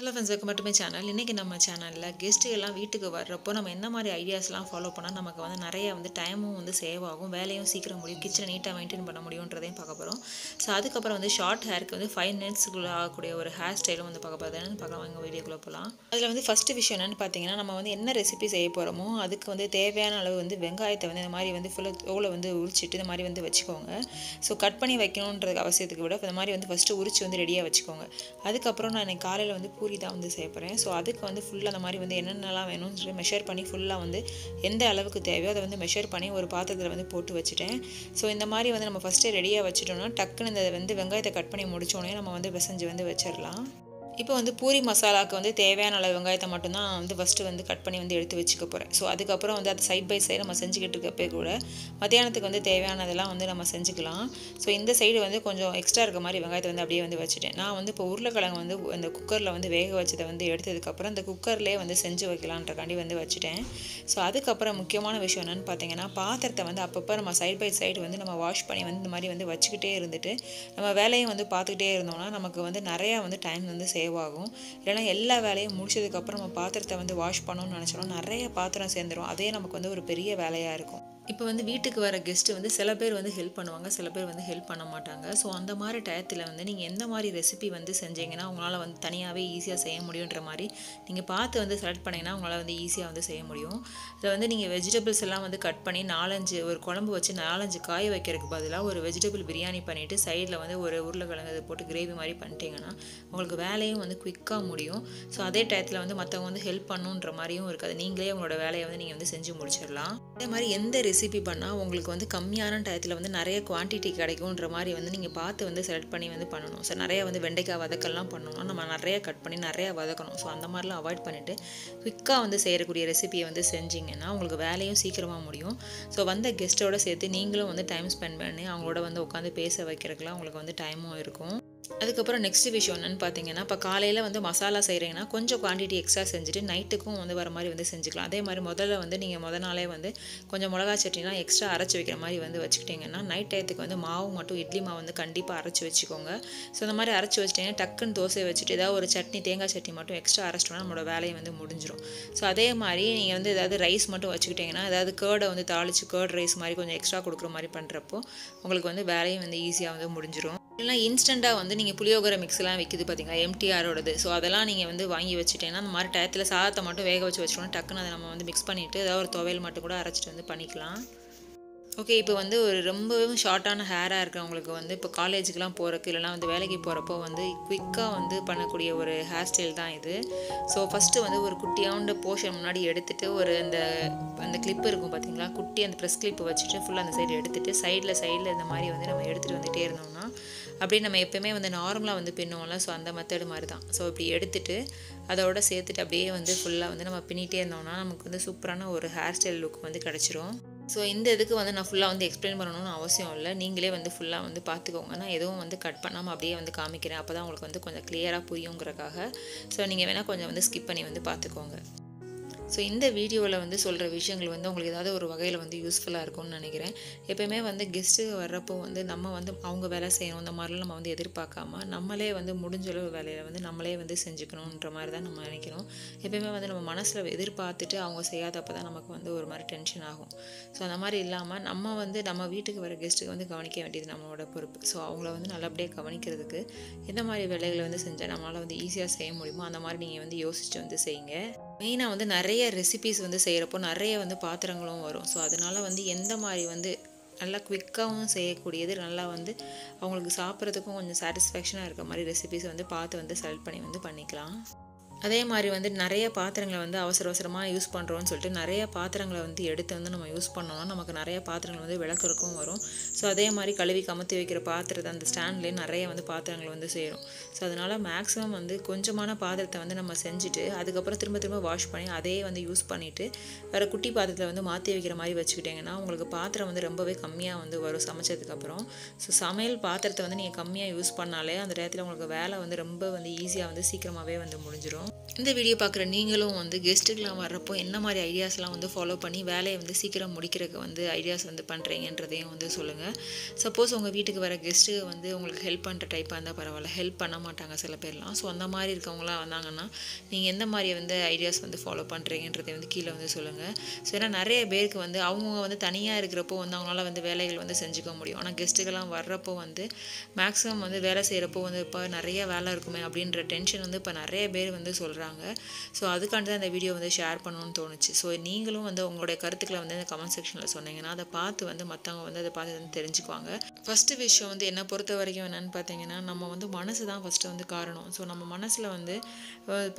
Hello friends welcome மட்டுமே channel இன்றைக்கி நம்ம சேனலில் கெஸ்ட்டு எல்லாம் வீட்டுக்கு வர்றப்போ நம்ம என்ன மாதிரி ஐடியாஸ்லாம் ஃபாலோ பண்ணால் நமக்கு வந்து நிறைய வந்து டைமும் வந்து சேவ் ஆகும் வேலையும் சீக்கிரம் முடியும் கிச்சனை நீட்டாக மெயின்டைன் பண்ண முடியுன்றதையும் பார்க்க போகிறோம் ஸோ அதுக்கப்புறம் வந்து ஷார்ட் ஹேருக்கு வந்து ஃபைவ் மினிட்ஸ்க்குள்ளே ஆகக்கூடிய ஒரு ஹேர் ஸ்டைலும் வந்து பார்க்க போகிறது என்னன்னு பார்க்கலாம் எங்கள் வீடியோக்குள்ளே போகலாம் அதில் வந்து ஃபஸ்ட்டு விஷயம் என்னென்னு பார்த்தீங்கன்னா நம்ம வந்து என்ன ரெசிபி செய்ய போகிறோமோ அதுக்கு வந்து தேவையான அளவு வந்து வெங்காயத்தை வந்து இந்த மாதிரி வந்து ஃபுல்லாக தோலை வந்து உரிச்சிட்டு இந்த மாதிரி வந்து வச்சுக்கோங்க. ஸோ கட் பண்ணி வைக்கணுன்ற அவசியத்துக்கு விட இந்த மாதிரி வந்து ஃபஸ்ட்டு உரிச்சு வந்து ரெடியாக வச்சுக்கோங்க. அதுக்கப்புறம் நான் இன்னைக்கு காலையில் வந்து பூரி தான் வந்து செய்ய போகிறேன் ஸோ அதுக்கு வந்து ஃபுல்லாக அந்த மாதிரி வந்து என்னென்னலாம் வேணும்னு சொல்லி மெஷர் பண்ணி ஃபுல்லாக வந்து எந்த அளவுக்கு தேவையோ அதை வந்து மெஷர் பண்ணி ஒரு பாத்திரத்தில் வந்து போட்டு வச்சுட்டேன். ஸோ இந்த மாதிரி வந்து நம்ம ஃபஸ்ட்டே ரெடியாக வச்சுட்டோம்னா டக்குன்னு இந்த வந்து வெங்காயத்தை கட் பண்ணி முடிச்சோடனே நம்ம வந்து பிசைஞ்சு வந்து வச்சிடலாம் இப்போ வந்து பூரி மசாலாவுக்கு வந்து தேவையான அளவு வெங்காயத்தை மட்டும்தான் வந்து ஃபஸ்ட்டு வந்து கட் பண்ணி வந்து எடுத்து வச்சுக்க போகிறேன் ஸோ அதுக்கப்புறம் வந்து அது சைட் பை சைடு நம்ம செஞ்சுக்கிட்டு இருக்கப்பே கூட மத்தியானத்துக்கு வந்து தேவையானதெல்லாம் வந்து நம்ம செஞ்சுக்கலாம். ஸோ இந்த சைடு வந்து கொஞ்சம் எக்ஸ்ட்ரா இருக்க மாதிரி வெங்காயத்தை வந்து அப்படியே வந்து வச்சுட்டேன். நான் வந்து இப்போ உருளைக்கிழங்கு வந்து இந்த குக்கரில் வந்து வேக வச்சதை வந்து எடுத்ததுக்கப்புறம் இந்த குக்கர்லேயே வந்து செஞ்சு வைக்கலான்றக்காண்டி வந்து வச்சுட்டேன். ஸோ அதுக்கப்புறம் முக்கியமான விஷயம் என்னென்னு பார்த்தீங்கன்னா பாத்திரத்தை வந்து அப்பப்போ நம்ம சைட் பை சைடு வந்து நம்ம வாஷ் பண்ணி வந்து இந்த மாதிரி வந்து வச்சுக்கிட்டே இருந்துட்டு நம்ம வேலையும் வந்து பார்த்துக்கிட்டே இருந்தோம்னா நமக்கு வந்து நிறையா வந்து டைம் வந்து சேவ் ஆகும் இல்லைனா எல்லா வேலையும் முடிச்சதுக்கப்புறம் நம்ம பாத்திரத்தை வந்து வாஷ் பண்ணணும்னு நினச்சோம்னா நிறைய பாத்திரம் சேர்ந்துடும் அதே நமக்கு வந்து ஒரு பெரிய வேலையாக இருக்கும். இப்போ வந்து வீட்டுக்கு வர கெஸ்ட்டு வந்து சில பேர் வந்து ஹெல்ப் பண்ணுவாங்க சில பேர் வந்து ஹெல்ப் பண்ண மாட்டாங்க. ஸோ அந்த மாதிரி டயத்தில் வந்து நீங்கள் எந்த மாதிரி ரெசிபி வந்து செஞ்சீங்கன்னா உங்களால் வந்து தனியாகவே ஈஸியாக செய்ய முடியுன்ற மாதிரி நீங்கள் பார்த்து வந்து செலக்ட் பண்ணிங்கன்னா உங்களால் வந்து ஈஸியாக வந்து செய்ய முடியும். இதில் வந்து நீங்கள் வெஜிடபிள்ஸ் எல்லாம் வந்து கட் பண்ணி நாலஞ்சு ஒரு குழம்பு வச்சு நாலஞ்சு காய வைக்கிறதுக்கு பதிலாக ஒரு வெஜிடபிள் பிரியாணி பண்ணிவிட்டு சைடில் வந்து ஒரு உருளைக்கிழங்கு இது போட்டு கிரேவி மாதிரி பண்ணிட்டீங்கன்னா உங்களுக்கு வேலையும் வந்து குயிக்காக முடியும். ஸோ அதே டயத்தில் வந்து மற்றவங்க வந்து ஹெல்ப் பண்ணுன்ற மாதிரியும் இருக்காது. நீங்களே உங்களோட வேலையை வந்து நீங்கள் வந்து செஞ்சு முடிச்சிடலாம். அதே மாதிரி எந்த ரெசிபி ரெசிபி பண்ணால் உங்களுக்கு வந்து கம்மியான டயத்தில் வந்து நிறைய குவான்டிட்டி கிடைக்குன்ற மாதிரி வந்து நீங்கள் பார்த்து வந்து செலக்ட் பண்ணி வந்து பண்ணணும். ஸோ நிறையா வந்து வெண்டைக்காய் வதக்கெல்லாம் பண்ணணும். நம்ம நிறையா கட் பண்ணி நிறையா வதக்கணும். ஸோ அந்த மாதிரிலாம் அவாய்ட் பண்ணிவிட்டு குவிக்காக வந்து செய்யக்கூடிய ரெசிபியை வந்து செஞ்சிங்கன்னா உங்களுக்கு வேலையும் சீக்கிரமாக முடியும். ஸோ வந்த கெஸ்ட்டோட சேர்த்து நீங்களும் வந்து டைம் ஸ்பெண்ட் பண்ணி அவங்களோட வந்து உட்காந்து பேச வைக்கிறதுக்குலாம் உங்களுக்கு வந்து டைமும் இருக்கும். அதுக்கப்புறம் நெக்ஸ்ட் விஷயம் என்னென்னு பார்த்தீங்கன்னா இப்போ காலையில் வந்து மசாலா செய்கிறீங்கன்னா கொஞ்சம் குவான்டிட்டி எக்ஸ்ட்ரா செஞ்சுட்டு நைட்டுக்கும் வந்து வர மாதிரி வந்து செஞ்சுக்கலாம். அதே மாதிரி முதல்ல வந்து நீங்கள் முத நாளே வந்து கொஞ்சம் மிளகா சட்னிலாம் எக்ஸ்ட்ரா அரைச்சி வைக்கிற மாதிரி வந்து வச்சுக்கிட்டிங்கன்னா நைட் டயத்துக்கு வந்து மாவு மட்டும் இட்லி மாவு வந்து கண்டிப்பாக அரைச்சி வச்சுக்கோங்க. ஸோ இந்த மாதிரி அரைச்சி வச்சிட்டிங்கன்னா டக்குன்னு தோசை வச்சுட்டு ஏதாவது ஒரு சட்னி தேங்காய் சட்னி மட்டும் எக்ஸ்ட்ரா அரைச்சிட்டோம்னா நம்மளோட வேலையை வந்து முடிஞ்சிடும் ஸோ அதே மாதிரி நீங்கள் வந்து ஏதாவது ரைஸ் மட்டும் வச்சுக்கிட்டிங்கன்னா ஏதாவது கேர்டை வந்து தாளித்து கேர்ட் ரைஸ் மாதிரி கொஞ்சம் எக்ஸ்ட்ரா கொடுக்குற மாதிரி பண்ணுறப்போ உங்களுக்கு வந்து வேலையும் வந்து ஈஸியாக வந்து முடிஞ்சிடும் இல்லைனா இன்ஸ்டண்ட்டாக வந்து நீங்கள் புளியோகரை மிக்ஸ்லாம் விற்கிது பார்த்தீங்களா எம்டிஆரோடது ஸோ அதெல்லாம் நீங்கள் வந்து வாங்கி வச்சுட்டேன்னா அந்த மாதிரி டயத்தில் சாதத்தை மட்டும் வேக வச்சு வச்சிட்டோம்னா டக்குன்னு அதை நம்ம வந்து மிக்ஸ் பண்ணிவிட்டு ஏதாவது ஒரு துவையல் மட்டும் கூட அரைச்சிட்டு வந்து பண்ணிக்கலாம். ஓகே இப்போ வந்து ஒரு ரொம்பவும் ஷார்ட்டான ஹேராக இருக்கிறவங்களுக்கு வந்து இப்போ காலேஜுக்கெலாம் போகிறக்கு இல்லைனா வந்து வேலைக்கு போகிறப்போ வந்து குயிக்காக வந்து பண்ணக்கூடிய ஒரு ஹேர் ஸ்டைல் தான் இது. ஸோ ஃபஸ்ட்டு வந்து ஒரு குட்டியாவுண்ட போர்ஷன் முன்னாடி எடுத்துகிட்டு ஒரு அந்த அந்த கிளிப் இருக்கும் பார்த்தீங்களா குட்டி அந்த ப்ரெஸ் கிளிப்பு வச்சுட்டு ஃபுல்லாக அந்த சைடு எடுத்துகிட்டு சைடில் சைடில் இந்த மாதிரி வந்து நம்ம எடுத்துகிட்டு வந்துகிட்டே இருந்தோம்னா அப்படியே நம்ம எப்போயுமே வந்து நார்மலாக வந்து பின்னுவோம்ல. ஸோ அந்த மெத்தடு மாதிரி தான் ஸோ இப்படி எடுத்துகிட்டு அதோட சேர்த்துட்டு அப்படியே வந்து ஃபுல்லாக வந்து நம்ம பின்னிட்டே இருந்தோம்னா நமக்கு வந்து சூப்பரான ஒரு ஹேர் ஸ்டைல் லுக் வந்து கிடச்சிரும். ஸோ இந்த இதுக்கு வந்து நான் ஃபுல்லாக வந்து எக்ஸ்பிளைன் பண்ணணும்னு அவசியம் இல்லை. நீங்களே வந்து ஃபுல்லாக வந்து பார்த்துக்கோங்க நான் எதுவும் வந்து கட் பண்ணாமல் அப்படியே வந்து காமிக்கிறேன். அப்போ தான் உங்களுக்கு வந்து கொஞ்சம் கிளியராக புரியுங்கிறக்காக ஸோ நீங்கள் வேணால் கொஞ்சம் வந்து ஸ்கிப் பண்ணி வந்து பார்த்துக்கோங்க ஸோ இந்த வீடியோவில் வந்து சொல்கிற விஷயங்கள் வந்து உங்களுக்கு ஏதாவது ஒரு வகையில் வந்து யூஸ்ஃபுல்லாக இருக்கும்னு நினைக்கிறேன். எப்போயுமே வந்து கெஸ்ட்டு வர்றப்போ வந்து நம்ம வந்து அவங்க வேலை செய்யணும் இந்த மாதிரிலாம் நம்ம வந்து எதிர்பார்க்காம நம்மளே வந்து முடிஞ்ச அளவு வேலையில் வந்து நம்மளே வந்து செஞ்சுக்கணுன்ற மாதிரி தான் நம்ம நினைக்கிறோம். எப்போயுமே வந்து நம்ம மனசில் எதிர்பார்த்துட்டு அவங்க செய்யாதப்போ தான் நமக்கு வந்து ஒரு மாதிரி டென்ஷன் ஆகும். ஸோ அந்த மாதிரி இல்லாமல் நம்ம வந்து நம்ம வீட்டுக்கு வர கெஸ்ட்டுக்கு வந்து கவனிக்க வேண்டியது நம்மளோட பொறுப்பு. ஸோ அவங்கள வந்து நல்லபடியாக கவனிக்கிறதுக்கு எந்த மாதிரி வேலைகளை வந்து செஞ்சால் நம்மளால் வந்து ஈஸியாக செய்ய முடியுமோ அந்த மாதிரி நீங்கள் வந்து யோசித்து வந்து செய்யுங்க. மெயினாக வந்து நிறைய ரெசிபிஸ் வந்து செய்கிறப்போ நிறைய வந்து பாத்திரங்களும் வரும். ஸோ அதனால் வந்து எந்த மாதிரி வந்து நல்லா குவிக்காகவும் செய்யக்கூடியது நல்லா வந்து அவங்களுக்கு சாப்பிட்றதுக்கும் கொஞ்சம் சாட்டிஸ்ஃபேக்ஷனாக இருக்க மாதிரி ரெசிபிஸ் வந்து பார்த்து வந்து செலக்ட் பண்ணி வந்து பண்ணிக்கலாம். அதே மாதிரி வந்து நிறைய பாத்திரங்களை வந்து அவசர அவசரமாக யூஸ் பண்ணுறோன்னு சொல்லிட்டு நிறைய பாத்திரங்களை வந்து எடுத்து வந்து நம்ம யூஸ் பண்ணோம்னா நமக்கு நிறைய பாத்திரங்கள் வந்து விளக்குறக்கும் வரும். ஸோ அதே மாதிரி கழுவி கமுத்தி வைக்கிற பாத்திரத்தை அந்த ஸ்டாண்ட்லேயே நிறைய வந்து பாத்திரங்கள் வந்து சேரும். ஸோ அதனால் மேக்ஸிமம் வந்து கொஞ்சமான பாத்திரத்தை வந்து நம்ம செஞ்சுட்டு அதுக்கப்புறம் திரும்ப திரும்ப வாஷ் பண்ணி அதே வந்து யூஸ் பண்ணிவிட்டு வேறு குட்டி பாத்திரத்தில் வந்து மாற்றி வைக்கிற மாதிரி வச்சுக்கிட்டிங்கன்னா உங்களுக்கு பாத்திரம் வந்து ரொம்பவே கம்மியாக வந்து வரும் சமைச்சதுக்கப்புறம் ஸோ சமையல் பாத்திரத்தை வந்து நீங்கள் கம்மியாக யூஸ் பண்ணாலே அந்த நேரத்தில் உங்களுக்கு வேலை வந்து ரொம்ப வந்து ஈஸியாக வந்து சீக்கிரமாகவே வந்து முடிஞ்சிடும் இந்த வீடியோ பார்க்குற நீங்களும் வந்து கெஸ்ட்டுக்கெலாம் வர்றப்போ என்ன மாதிரி ஐடியாஸ்லாம் வந்து ஃபாலோ பண்ணி வேலையை வந்து சீக்கிரம் முடிக்கிறதுக்கு வந்து ஐடியாஸ் வந்து பண்ணுறீங்கன்றதையும் வந்து சொல்லுங்கள் சப்போஸ் உங்கள் வீட்டுக்கு வர கெஸ்ட்டு வந்து உங்களுக்கு ஹெல்ப் பண்ணுற டைப்பாக இருந்தால் பரவாயில்ல ஹெல்ப் பண்ண மாட்டாங்க சில பேர்லாம். ஸோ அந்த மாதிரி இருக்கவங்களாம் வந்தாங்கன்னா நீங்கள் எந்த மாதிரி வந்து ஐடியாஸ் வந்து ஃபாலோ பண்ணுறீங்கன்றதை வந்து கீழே வந்து சொல்லுங்கள் ஸோ ஏன்னா நிறைய பேருக்கு வந்து அவங்கவுங்க வந்து தனியாக இருக்கிறப்போ வந்து அவங்களால வந்து வேலைகள் வந்து செஞ்சுக்க முடியும். ஆனால் கெஸ்ட்டுக்கெல்லாம் வர்றப்போ வந்து மேக்ஸிமம் வந்து வேலை செய்கிறப்போ வந்து இப்போ நிறைய வேலை இருக்குமே அப்படின்ற டென்ஷன் வந்து இப்போ நிறைய பேர் வந்து சொல்கிறாங்க ஸோ அதுக்காண்டி தான் இந்த வீடியோ வந்து ஷேர் பண்ணணும்னு தோணுச்சு. ஸோ நீங்களும் வந்து உங்களுடைய கருத்துக்களை வந்து இந்த கமெண்ட் செக்ஷனில் சொன்னீங்கன்னா அதை பார்த்து வந்து மற்றவங்க வந்து அதை பார்த்து வந்து தெரிஞ்சுக்குவாங்க. ஃபஸ்ட்டு விஷயம் வந்து என்னை பொறுத்த வரைக்கும் என்னென்னு பார்த்தீங்கன்னா நம்ம வந்து மனசு தான் ஃபஸ்ட்டு வந்து காரணம். ஸோ நம்ம மனசில் வந்து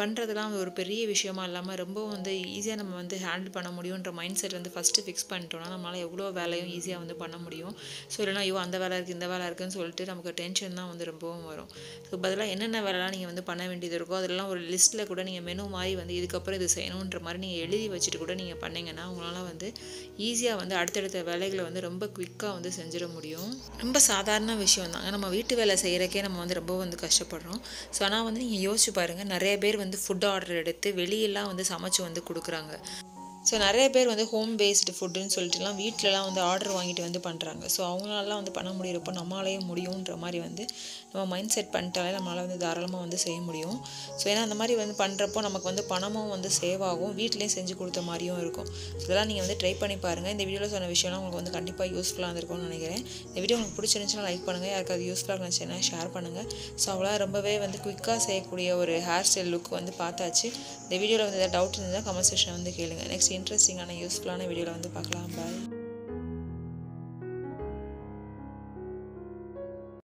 பண்ணுறதுலாம் ஒரு பெரிய விஷயமா இல்லாமல் ரொம்ப வந்து ஈஸியாக நம்ம வந்து ஹேண்டில் பண்ண முடியுன்ற மைண்ட் செட் வந்து ஃபஸ்ட்டு ஃபிக்ஸ் பண்ணிட்டோம்னா நம்மளால் எவ்வளோ வேலையும் ஈஸியாக வந்து பண்ண முடியும். ஸோ இல்லைனா ஐயோ அந்த வேலை இருக்குது இந்த வேலை இருக்குதுன்னு சொல்லிட்டு நமக்கு டென்ஷன் தான் வந்து ரொம்பவும் வரும். ஸோ பதிலாக என்னென்ன வேலைலாம் நீங்கள் வந்து பண்ண வேண்டியது இருக்கோ அதெல்லாம் ஒரு லிஸ்ட்டில் கூட நீங்கள் மெனு மாதிரி வந்து இதுக்கப்புறம் இது செய்யணுன்ற மாதிரி நீங்கள் எழுதி வச்சுட்டு கூட நீங்கள் பண்ணிங்கன்னா உங்களால் வந்து ஈஸியாக வந்து அடுத்தடுத்த வேலைகளை வந்து ரொம்ப குயிக்காக வந்து செஞ்சிட முடியும். ரொம்ப சாதாரண விஷயம் தாங்க. நம்ம வீட்டு வேலை செய்கிறக்கே நம்ம வந்து ரொம்ப வந்து கஷ்டப்படுறோம். ஸோ ஆனால் வந்து நீங்கள் யோசிச்சு பாருங்கள் நிறைய பேர் வந்து ஃபுட் ஆர்டர் எடுத்து வெளியெல்லாம் வந்து சமைச்சு வந்து கொடுக்குறாங்க. ஸோ நிறைய பேர் வந்து ஹோம் பேஸ்டு ஃபுட்டுன்னு சொல்லிட்டுலாம் வீட்டிலலாம் வந்து ஆர்டர் வாங்கிட்டு வந்து பண்ணுறாங்க ஸோ அவங்களாலாம் வந்து பண்ண முடியிறப்போ நம்மளாலேயும் முடியுன்ற மாதிரி வந்து நம்ம மைண்ட் செட் பண்ணிட்டாலே நம்மளால் வந்து தாராளமாக வந்து செய்ய முடியும். ஸோ ஏன்னா அந்த மாதிரி வந்து பண்ணுறப்போ நமக்கு வந்து பணமும் வந்து சேவ் ஆகும். வீட்லேயும் செஞ்சு கொடுத்த மாதிரியும் இருக்கும். ஸோ இதெல்லாம் நீங்கள் வந்து ட்ரை பண்ணி பாருங்கள் இந்த வீடியோவில் சொன்ன விஷயம்லாம் உங்களுக்கு வந்து கண்டிப்பாக யூஸ்ஃபுல்லாக இருந்திருக்கும்னு நினைக்கிறேன். இந்த வீடியோ உங்களுக்கு பிடிச்சிருந்துச்சுன்னா லைக் பண்ணுங்கள் யாருக்காவது யூஸ்ஃபுல்லாக இருந்துச்சுன்னா ஷேர் பண்ணுங்கள் ஸோ அவ்வளோ ரொம்பவே வந்து குயிக்காக செய்யக்கூடிய ஒரு ஹேர் ஸ்டைல் லுக் வந்து பார்த்தாச்சு. இந்த வீடியோவில் வந்து ஏதாவது டவுட் இருந்தால் கமெண்ட் செக்ஷன் வந்து கேளுங்க. நெக்ஸ்ட் இன்ட்ரெஸ்டிங்கான யூஸ்ஃபுல்லான வீடியோவில் வந்து பார்க்கலாம். பாய்